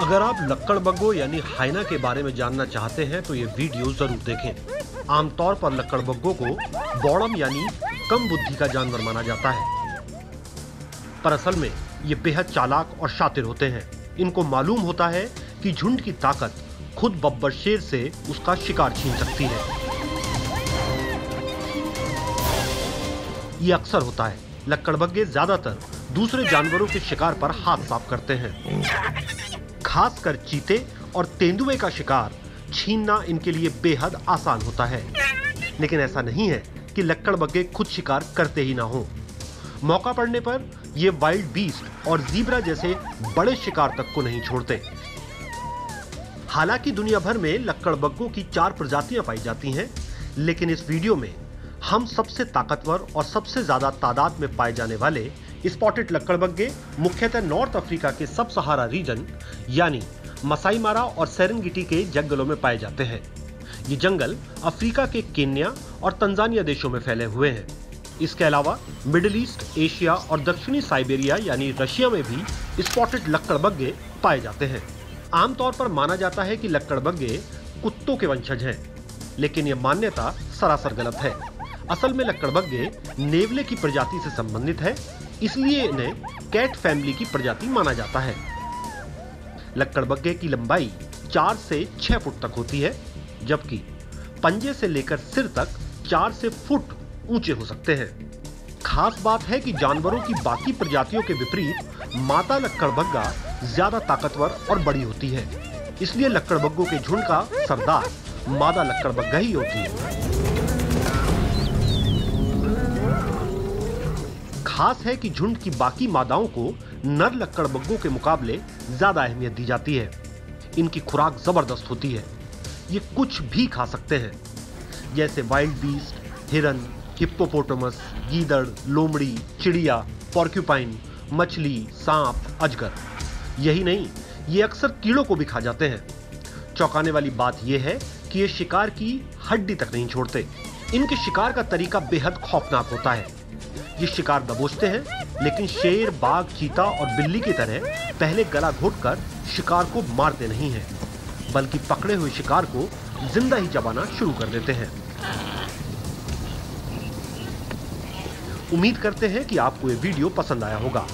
अगर आप लक्कड़ बग्गो यानी हाइना के बारे में जानना चाहते हैं तो ये वीडियो ज़रूर देखें। आमतौर पर लक्कड़ बग्गो को बौड़म यानी कम बुद्धि का जानवर माना जाता है। पर असल में ये बेहद चालाक और शातिर होते हैं। इनको मालूम होता है कि झुंड की ताकत खुद बब्बर शेर से उसका शिकार छीन सकती है। ये अक्सर होता है। लक्कड़बग्गे ज़्यादातर दूसरे जानवरों के शिकार पर हाथ साफ़ करते हैं। खासकर चीते और तेंदुए का शिकार छीनना इनके लिए बेहद आसान होता है। लेकिन ऐसा नहीं है कि लक्कड़बग्गे खुद शिकार करते ही ना हो। मौका पड़ने पर ये वाइल्ड बीस्ट और जीब्रा जैसे बड़े शिकार तक को नहीं छोड़ते। हालाँकि दुनिया भर में लक्कड़बग्गों की चार प्रजातियाँ पाई जाती हैं, लेकिन इस वीडियो में हम सबसे ताकतवर और सबसे ज़्यादा तादाद में पाए जाने वाले स्पॉटेड लक्कड़बग्गे मुख्यतः नॉर्थ अफ्रीका के सब सहारा रीजन, यानी मसाई मारा और सेरेंगिटी के जंगलों में पाए जाते हैं। ये जंगल अफ्रीका के केन्या और तंजानिया देशों में फैले हुए हैं। इसके अलावा मिडिल ईस्ट, एशिया और दक्षिणी साइबेरिया, यानी रशिया में भी स्पॉटेड लक्कड़बग्गे पाए जाते हैं। आमतौर पर माना जाता है कि लक्कड़बग्गे कुत्तों के वंशज हैं, लेकिन यह मान्यता सरासर गलत है। असल में लक्कड़बग्गे नेवले की प्रजाति से संबंधित है, इसलिए इन्हें कैट फैमिली की प्रजाति माना जाता है। लक्कड़बग्गे की लंबाई चार से छह फुट तक होती है, जबकि पंजे से लेकर सिर तक चार से फुट ऊँचे हो सकते हैं। खास बात है कि जानवरों की बाकी प्रजातियों के विपरीत माता लक्कड़बग्गा ज़्यादा ताकतवर और बड़ी होती है, इसलिए लक्कड़बग्गों के झुंड का सरदार मादा लक्कड़बग्गा ही होती है। खास है कि झुंड की बाकी मादाओं को नर लक्कड़बग्गों के मुकाबले ज़्यादा अहमियत दी जाती है। इनकी खुराक ज़बरदस्त होती है। ये कुछ भी खा सकते हैं। जैसे वाइल्ड बीस्ट हिरन हिप्पोपोटामस गीदड़, लोमड़ी, चिड़िया पॉर्क्यूपाइन मछली, सांप, अजगर। यही नहीं, ये अक्सर कीड़ों को भी खा जाते हैं। चौंकाने वाली बात यह है कि ये शिकार की हड्डी तक नहीं छोड़ते। इनके शिकार का तरीका बेहद खौफनाक होता है। ये शिकार दबोचते हैं, लेकिन शेर, बाघ, चीता और बिल्ली की तरह पहले गला घोटकर शिकार को मारते नहीं हैं, बल्कि पकड़े हुए शिकार को ज़िंदा ही चबाना शुरू कर देते हैं। उम्मीद करते हैं कि आपको ये वीडियो पसंद आया होगा।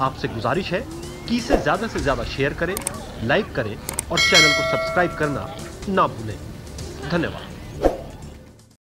आपसे गुजारिश है कि इसे ज़्यादा से ज़्यादा शेयर करें, लाइक करें और चैनल को सब्सक्राइब करना ना भूलें। धन्यवाद।